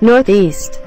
northeast.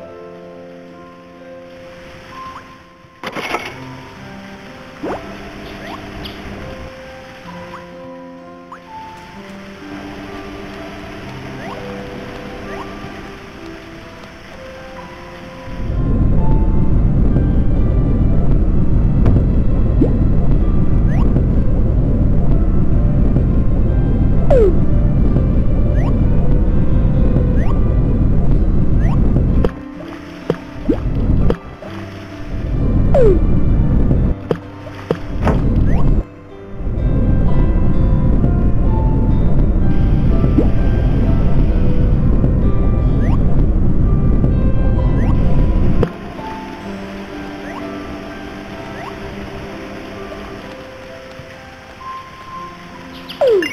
Ooh.